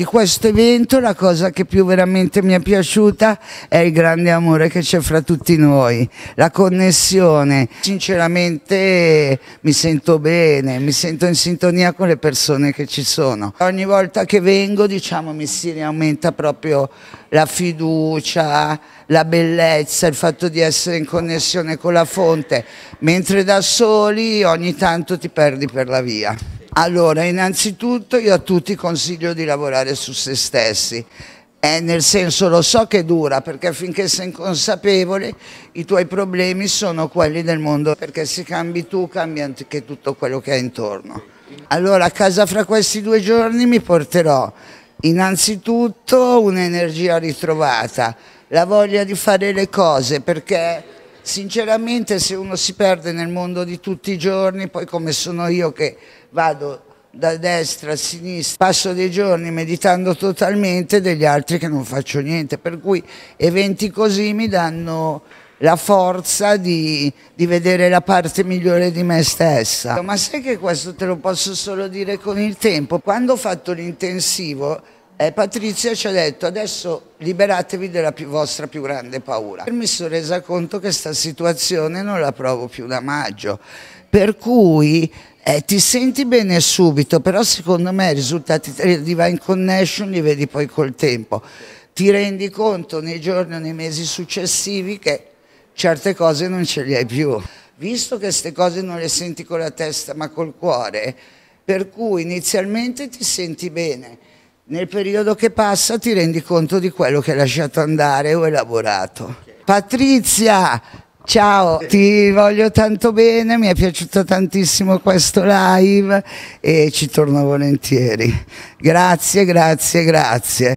Di questo evento la cosa che più veramente mi è piaciuta è il grande amore che c'è fra tutti noi, la connessione. Sinceramente mi sento bene, mi sento in sintonia con le persone che ci sono. Ogni volta che vengo diciamo mi si riaumenta proprio la fiducia, la bellezza, il fatto di essere in connessione con la fonte, mentre da soli ogni tanto ti perdi per la via. Allora, innanzitutto io a tutti consiglio di lavorare su se stessi, eh, nel senso lo so che dura perché finché sei consapevole i tuoi problemi sono quelli del mondo perché se cambi tu cambia anche tutto quello che è intorno. Allora a casa fra questi due giorni mi porterò innanzitutto un'energia ritrovata, la voglia di fare le cose perché sinceramente se uno si perde nel mondo di tutti i giorni, poi come sono io che vado da destra a sinistra, passo dei giorni meditando totalmente degli altri che non faccio niente, per cui eventi così mi danno la forza di, di, vedere la parte migliore di me stessa. Ma sai che questo te lo posso solo dire con il tempo? Quando ho fatto l'intensivo eh, Patrizia ci ha detto adesso liberatevi della più, vostra più grande paura. Mi sono resa conto che questa situazione non la provo più da maggio, per cui eh, ti senti bene subito, però secondo me i risultati di Divine Connection li vedi poi col tempo. Ti rendi conto nei giorni o nei mesi successivi che certe cose non ce le hai più. Visto che queste cose non le senti con la testa ma col cuore, per cui inizialmente ti senti bene, nel periodo che passa ti rendi conto di quello che hai lasciato andare o elaborato. Patrizia, ciao, ti voglio tanto bene, mi è piaciuto tantissimo questo live e ci torno volentieri. Grazie, grazie, grazie.